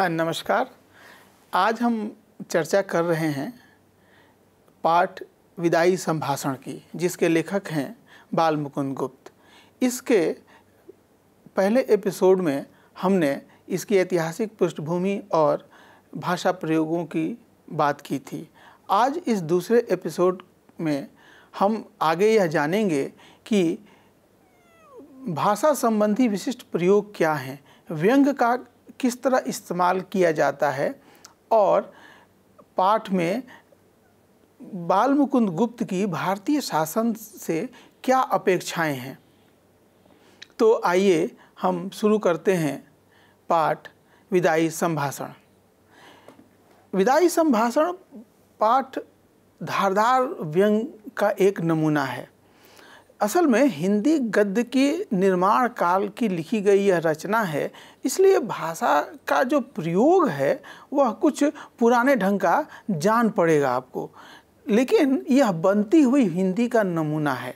हाँ नमस्कार। आज हम चर्चा कर रहे हैं पाठ विदाई संभाषण की, जिसके लेखक हैं बाल मुकुंद गुप्त। इसके पहले एपिसोड में हमने इसकी ऐतिहासिक पृष्ठभूमि और भाषा प्रयोगों की बात की थी। आज इस दूसरे एपिसोड में हम आगे यह जानेंगे कि भाषा संबंधी विशिष्ट प्रयोग क्या हैं व्यंग का किस तरह इस्तेमाल किया जाता है और पाठ में बाल मुकुंद गुप्त की भारतीय शासन से क्या अपेक्षाएँ हैं? तो आइए हम शुरू करते हैं पाठ विदाई संभाषण। विदाई संभाषण पाठ धारदार व्यंग का एक नमूना है। असल में हिंदी गद्य के निर्माण काल की लिखी गई यह रचना है, इसलिए भाषा का जो प्रयोग है, वह कुछ पुराने ढंग का जान पड़ेगा आपको। लेकिन यह बनती हुई हिंदी का नमूना है।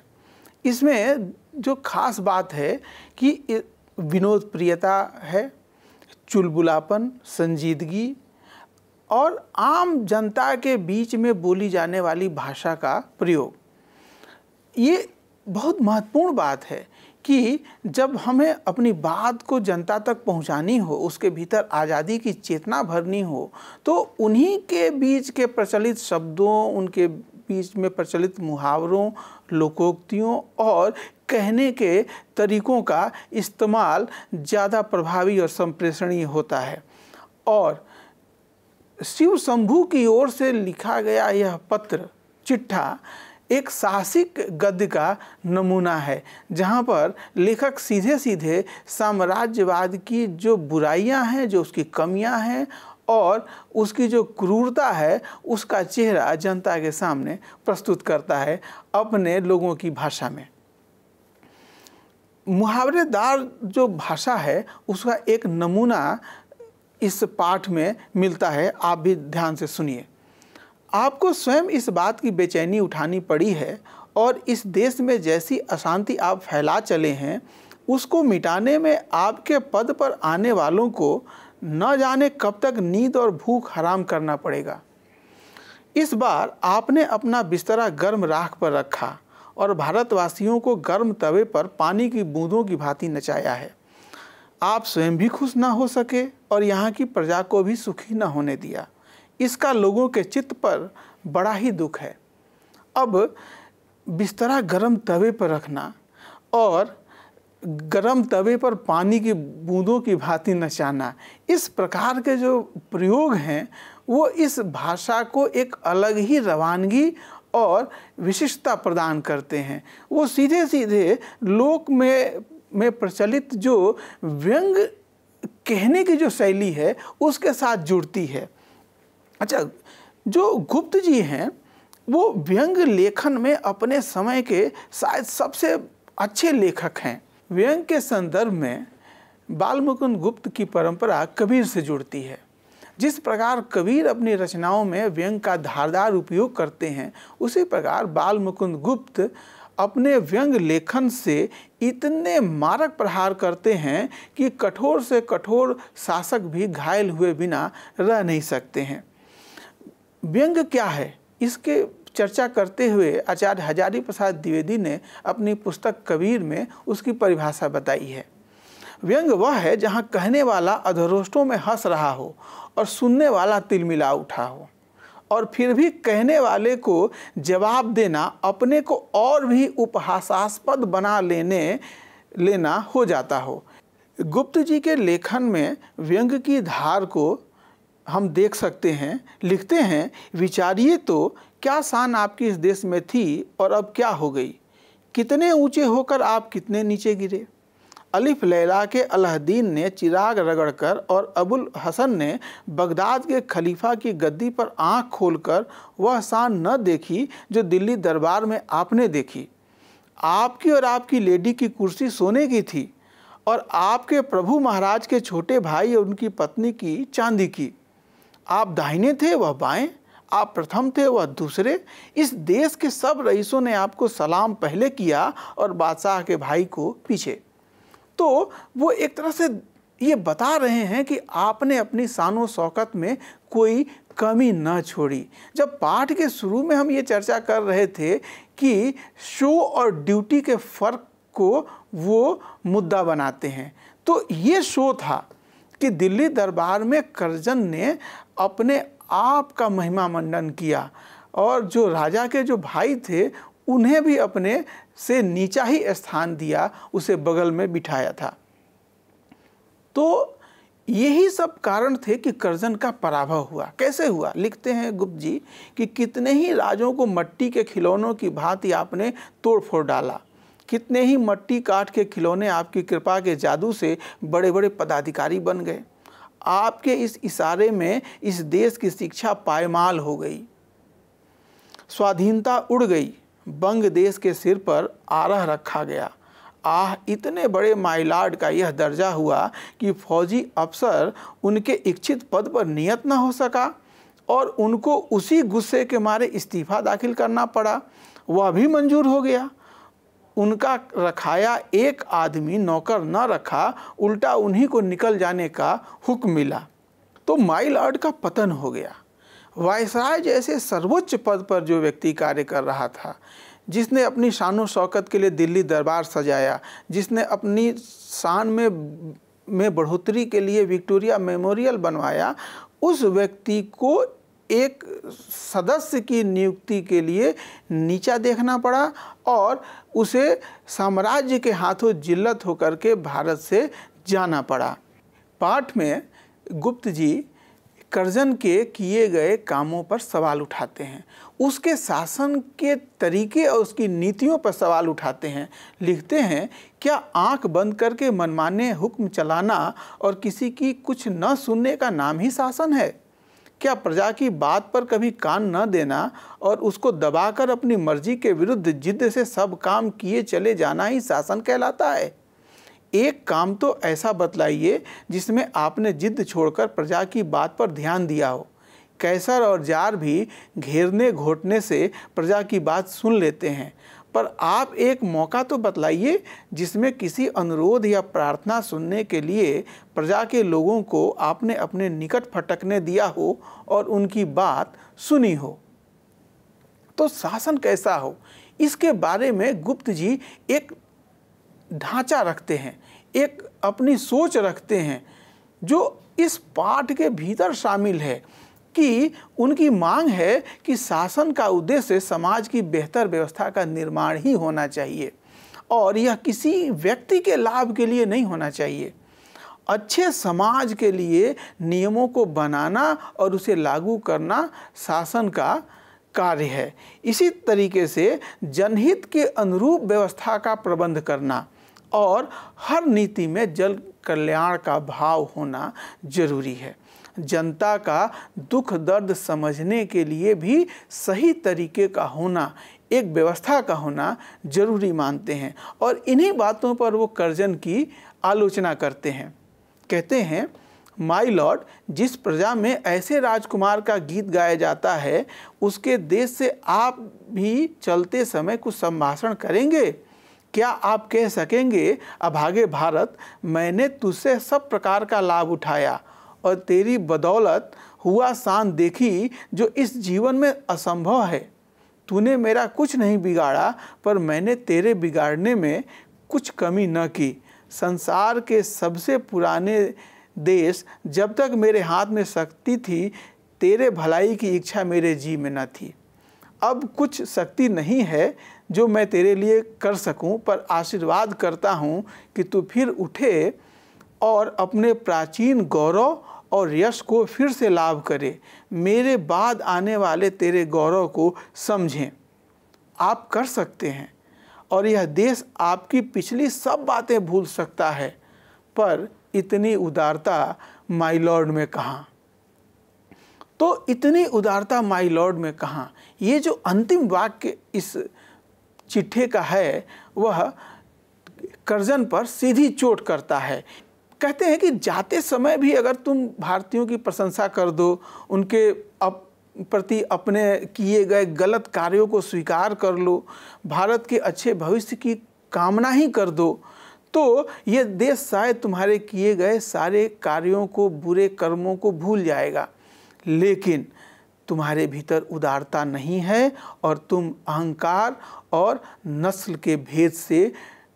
इसमें जो खास बात है कि विनोद प्रियता है, चुलबुलापन, संजीदगी और आम जनता के बीच में बोली जाने वाली भाषा का प्रयोग। ये बहुत महत्वपूर्ण बात है कि जब हमें अपनी बात को जनता तक पहुंचानी हो, उसके भीतर आज़ादी की चेतना भरनी हो तो उन्हीं के बीच के प्रचलित शब्दों, उनके बीच में प्रचलित मुहावरों, लोकोक्तियों और कहने के तरीकों का इस्तेमाल ज़्यादा प्रभावी और संप्रेषणीय होता है। और शिव शंभू की ओर से लिखा गया यह पत्र, चिट्ठा एक साहसिक गद्य का नमूना है, जहाँ पर लेखक सीधे सीधे साम्राज्यवाद की जो बुराइयाँ हैं, जो उसकी कमियाँ हैं और उसकी जो क्रूरता है, उसका चेहरा जनता के सामने प्रस्तुत करता है अपने लोगों की भाषा में। मुहावरेदार जो भाषा है, उसका एक नमूना इस पाठ में मिलता है, आप भी ध्यान से सुनिए। आपको स्वयं इस बात की बेचैनी उठानी पड़ी है और इस देश में जैसी अशांति आप फैला चले हैं, उसको मिटाने में आपके पद पर आने वालों को न जाने कब तक नींद और भूख हराम करना पड़ेगा। इस बार आपने अपना बिस्तरा गर्म राख पर रखा और भारतवासियों को गर्म तवे पर पानी की बूंदों की भांति नचाया है। आप स्वयं भी खुश ना हो सके और यहाँ की प्रजा को भी सुखी न होने दिया। इसका लोगों के चित्त पर बड़ा ही दुख है। अब बिस्तरा गरम तवे पर रखना और गरम तवे पर पानी की बूंदों की भांति नचाना, इस प्रकार के जो प्रयोग हैं, वो इस भाषा को एक अलग ही रवानगी और विशिष्टता प्रदान करते हैं। वो सीधे सीधे लोक में में प्रचलित जो व्यंग कहने की जो शैली है, उसके साथ जुड़ती है। अच्छा जो गुप्त जी हैं, वो व्यंग लेखन में अपने समय के शायद सबसे अच्छे लेखक हैं। व्यंग के संदर्भ में बाल मुकुंद गुप्त की परंपरा कबीर से जुड़ती है। जिस प्रकार कबीर अपनी रचनाओं में व्यंग का धारदार उपयोग करते हैं, उसी प्रकार बाल मुकुंद गुप्त अपने व्यंग लेखन से इतने मारक प्रहार करते हैं कि कठोर से कठोर शासक भी घायल हुए बिना रह नहीं सकते हैं। व्यंग क्या है? इसके चर्चा करते हुए आचार्य हजारी प्रसाद द्विवेदी ने अपनी पुस्तक कबीर में उसकी परिभाषा बताई है। व्यंग वह है जहाँ कहने वाला अधरोष्टों में हंस रहा हो और सुनने वाला तिलमिला उठा हो। और फिर भी कहने वाले को जवाब देना, अपने को और भी उपहासास्पद बना लेने, लेना हो जाता हो। गुप्त जी के लेखन में व्यंग की धार को हम देख सकते हैं, लिखते हैं, विचारिए तो क्या शान आपकी इस देश में थी और अब क्या हो गई? कितने ऊँचे होकर आप कितने नीचे गिरे? अलिफ लैला के अलादीन ने चिराग रगड़कर और अबुल हसन ने बगदाद के खलीफा की गद्दी पर आँख खोलकर वह शान न देखी जो दिल्ली दरबार में आपने देखी। आपकी और आपकी लेडी की कुर्सी सोने की थी और आपके प्रभु महाराज के छोटे भाई और उनकी पत्नी की चांदी की। आप दाहिने थे, वह बाएँ, आप प्रथम थे, वह दूसरे। इस देश के सब रईसों ने आपको सलाम पहले किया और बादशाह के भाई को पीछे। तो वो एक तरह से ये बता रहे हैं कि आपने अपनी शानो शौकत में कोई कमी न छोड़ी। जब पाठ के शुरू में हम ये चर्चा कर रहे थे कि शो और ड्यूटी के फ़र्क को वो मुद्दा बनाते हैं तो ये शो था। कि दिल्ली दरबार में करजन ने अपने आप का महिमा मंडन किया और जो राजा के जो भाई थे, उन्हें भी अपने से नीचा ही स्थान दिया, उसे बगल में बिठाया था। तो यही सब कारण थे कि करजन का पराभव हुआ। कैसे हुआ? लिखते हैं गुप्त जी कि कितने ही राजों को मट्टी के खिलौनों की भांति आपने तोड़ फोड़ डाला। कितने ही मट्टी काट के खिलौने आपकी कृपा के जादू से बड़े बड़े पदाधिकारी बन गए। आपके इस इशारे में इस देश की शिक्षा पायमाल हो गई। स्वाधीनता उड़ गई। बंग देश के सिर पर आरह रखा गया। आह, इतने बड़े माइलाड का यह दर्जा हुआ कि फौजी अफसर उनके इच्छित पद पर नियत न हो सका और उनको उसी गुस्से के मारे इस्तीफा दाखिल करना पड़ा। वह भी मंजूर हो गया। उनका रखाया, एक आदमी नौकर न रखा, उल्टा उन्हीं को निकल जाने का हुक्म मिला। तो माई लॉर्ड का पतन हो गया। वायसराय जैसे सर्वोच्च पद पर जो व्यक्ति कार्य कर रहा था, जिसने अपनी शान शौकत के लिए दिल्ली दरबार सजाया, जिसने अपनी शान में में बढ़ोतरी के लिए विक्टोरिया मेमोरियल बनवाया, उस व्यक्ति को एक सदस्य की नियुक्ति के लिए नीचा देखना पड़ा और उसे साम्राज्य के हाथों जिल्लत होकर के भारत से जाना पड़ा। पाठ में गुप्त जी कर्जन के किए गए कामों पर सवाल उठाते हैं। उसके शासन के तरीके और उसकी नीतियों पर सवाल उठाते हैं। लिखते हैं, क्या आँख बंद करके मनमाने हुक्म चलाना और किसी की कुछ न सुनने का नाम ही शासन है? क्या प्रजा की बात पर कभी कान न देना और उसको दबाकर अपनी मर्ज़ी के विरुद्ध जिद्द से सब काम किए चले जाना ही शासन कहलाता है? एक काम तो ऐसा बतलाइए जिसमें आपने जिद छोड़कर प्रजा की बात पर ध्यान दिया हो। कैसर और जार भी घेरने घोटने से प्रजा की बात सुन लेते हैं। पर आप एक मौका तो बतलाइए जिसमें किसी अनुरोध या प्रार्थना सुनने के लिए प्रजा के लोगों को आपने अपने निकट फटकने दिया हो और उनकी बात सुनी हो। तो शासन कैसा हो? इसके बारे में गुप्त जी एक ढांचा रखते हैं, एक अपनी सोच रखते हैं, जो इस पाठ के भीतर शामिल है। कि उनकी मांग है कि शासन का उद्देश्य समाज की बेहतर व्यवस्था का निर्माण ही होना चाहिए और यह किसी व्यक्ति के लाभ के लिए नहीं होना चाहिए। अच्छे समाज के लिए नियमों को बनाना और उसे लागू करना शासन का कार्य है। इसी तरीके से जनहित के अनुरूप व्यवस्था का प्रबंध करना और हर नीति में जल कल्याण का भाव होना ज़रूरी है। जनता का दुख दर्द समझने के लिए भी सही तरीके का होना, एक व्यवस्था का होना ज़रूरी मानते हैं और इन्हीं बातों पर वो कर्जन की आलोचना करते हैं। कहते हैं माई लॉर्ड, जिस प्रजा में ऐसे राजकुमार का गीत गाया जाता है, उसके देश से आप भी चलते समय कुछ संभाषण करेंगे? क्या आप कह सकेंगे अभागे भारत, मैंने तुझसे सब प्रकार का लाभ उठाया और तेरी बदौलत हुआ शान देखी जो इस जीवन में असंभव है। तूने मेरा कुछ नहीं बिगाड़ा, पर मैंने तेरे बिगाड़ने में कुछ कमी न की। संसार के सबसे पुराने देश जब तक मेरे हाथ में शक्ति थी, तेरे भलाई की इच्छा मेरे जी में न थी। अब कुछ शक्ति नहीं है जो मैं तेरे लिए कर सकूँ, पर आशीर्वाद करता हूँ कि तू फिर उठे और अपने प्राचीन गौरव और यश को फिर से लाभ करे। मेरे बाद आने वाले तेरे गौरव को समझें। आप कर सकते हैं और यह देश आपकी पिछली सब बातें भूल सकता है। पर इतनी उदारता माई लॉर्ड में कहाँ? तो इतनी उदारता माई लॉर्ड में कहाँ? ये जो अंतिम वाक्य इस चिट्ठे का है, वह कर्जन पर सीधी चोट करता है। कहते हैं कि जाते समय भी अगर तुम भारतीयों की प्रशंसा कर दो, उनके अप, प्रति अपने किए गए गलत कार्यों को स्वीकार कर लो, भारत के अच्छे भविष्य की कामना ही कर दो तो ये देश शायद तुम्हारे किए गए सारे कार्यों को, बुरे कर्मों को भूल जाएगा। लेकिन तुम्हारे भीतर उदारता नहीं है और तुम अहंकार और नस्ल के भेद से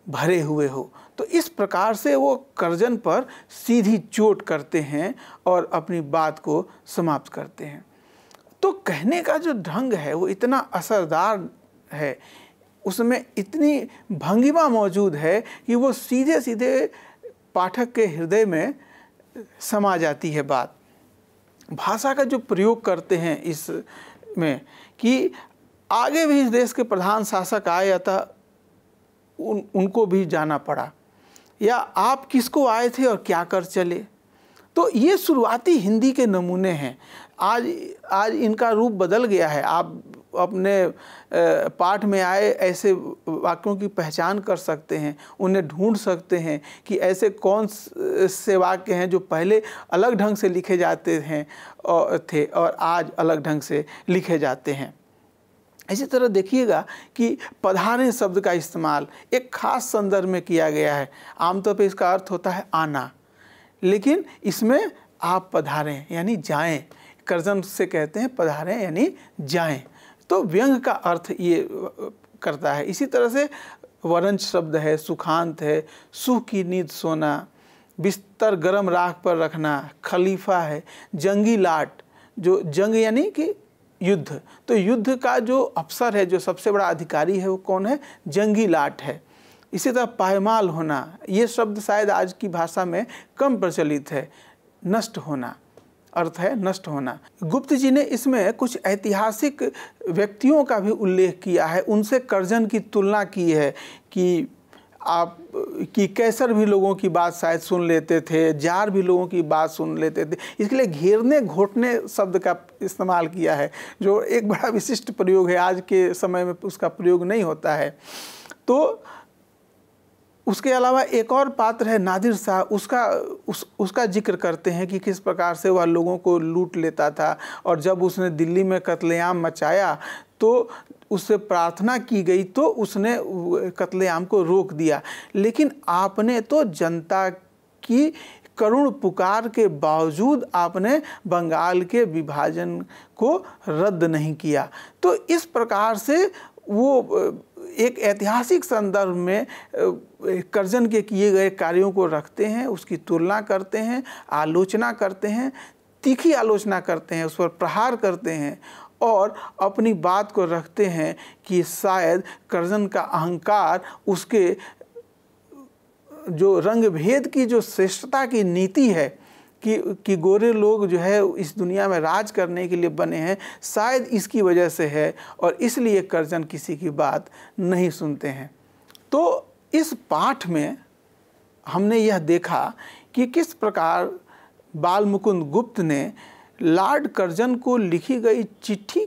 भरे हुए हो। तो इस प्रकार से वो कर्जन पर सीधी चोट करते हैं और अपनी बात को समाप्त करते हैं। तो कहने का जो ढंग है, वो इतना असरदार है, उसमें इतनी भंगिमा मौजूद है कि वो सीधे सीधे पाठक के हृदय में समा जाती है बात। भाषा का जो प्रयोग करते हैं इस में कि आगे भी इस देश के प्रधान शासक आए था उन, उनको भी जाना पड़ा। या आप किसको आए थे और क्या कर चले? तो ये शुरुआती हिंदी के नमूने हैं। आज आज इनका रूप बदल गया है। आप अपने पाठ में आए, ऐसे वाक्यों की पहचान कर सकते हैं, उन्हें ढूंढ सकते हैं कि ऐसे कौन से वाक्य हैं जो पहले अलग ढंग से लिखे जाते हैं और थे और आज अलग ढंग से लिखे जाते हैं। इसी तरह देखिएगा कि पधारे शब्द का इस्तेमाल एक खास संदर्भ में किया गया है। आमतौर पर इसका अर्थ होता है आना। लेकिन इसमें आप पधारें, यानी जाएँ। कर्जन से कहते हैं पधारें, यानी जाएँ। तो व्यंग का अर्थ ये करता है। इसी तरह से वरंच शब्द है, सुखांत है सुख की नींद सोना, बिस्तर गर्म राख पर रखना, खलीफा है, जंगी लाट, जो जंग यानी कि युद्ध। तो युद्ध का जो अफसर है, जो सबसे बड़ा अधिकारी है, वो कौन है? जंगी लाट है। इसी तरह पायमाल होना, ये शब्द शायद आज की भाषा में कम प्रचलित है। नष्ट होना, अर्थ है नष्ट होना। गुप्त जी ने इसमें कुछ ऐतिहासिक व्यक्तियों का भी उल्लेख किया है। उनसे कर्जन की तुलना की है कि आप कि कैसर भी लोगों की बात शायद सुन लेते थे, जार भी लोगों की बात सुन लेते थे। इसके लिए घेरने, घोटने शब्द का इस्तेमाल किया है, जो एक बड़ा विशिष्ट प्रयोग है। आज के समय में उसका प्रयोग नहीं होता है। तो उसके अलावा एक और पात्र है नादिर शाह, उसका, उस, उसका ज़िक्र करते हैं कि किस प्रकार से वह लोगों को लूट लेता था और जब उसने दिल्ली में कत्लेआम मचाया तो उससे प्रार्थना की गई तो उसने कत्लेआम को रोक दिया। लेकिन आपने तो जनता की करुण पुकार के बावजूद आपने बंगाल के विभाजन को रद्द नहीं किया। तो इस प्रकार से वो एक ऐतिहासिक संदर्भ में कर्जन के किए गए कार्यों को रखते हैं, उसकी तुलना करते हैं, आलोचना करते हैं, तीखी आलोचना करते हैं, उस पर प्रहार करते हैं और अपनी बात को रखते हैं कि शायद कर्जन का अहंकार, उसके जो रंग भेद की जो श्रेष्ठता की नीति है कि कि गोरे लोग जो है इस दुनिया में राज करने के लिए बने हैं, शायद इसकी वजह से है और इसलिए कर्जन किसी की बात नहीं सुनते हैं। तो इस पाठ में हमने यह देखा कि किस प्रकार बाल मुकुंद गुप्त ने लॉर्ड कर्जन को लिखी गई चिट्ठी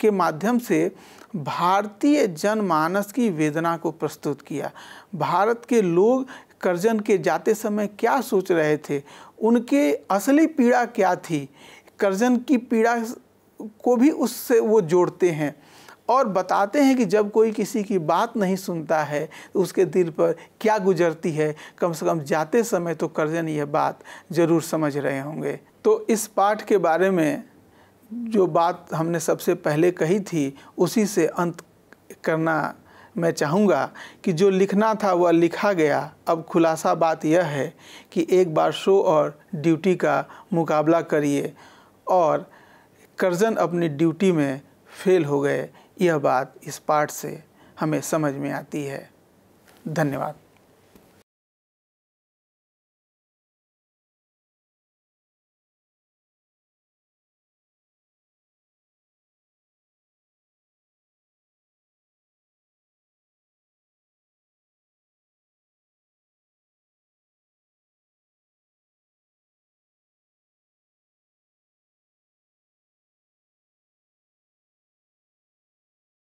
के माध्यम से भारतीय जनमानस की वेदना को प्रस्तुत किया। भारत के लोग कर्जन के जाते समय क्या सोच रहे थे? उनके असली पीड़ा क्या थी? कर्जन की पीड़ा को भी उससे वो जोड़ते हैं और बताते हैं कि जब कोई किसी की बात नहीं सुनता है तो उसके दिल पर क्या गुजरती है? कम से कम जाते समय तो कर्जन यह बात ज़रूर समझ रहे होंगे। तो इस पाठ के बारे में जो बात हमने सबसे पहले कही थी, उसी से अंत करना मैं चाहूँगा कि जो लिखना था वह लिखा गया। अब खुलासा बात यह है कि एक बार शो और ड्यूटी का मुकाबला करिए और कर्जन अपनी ड्यूटी में फेल हो गए। यह बात इस पाठ से हमें समझ में आती है। धन्यवाद।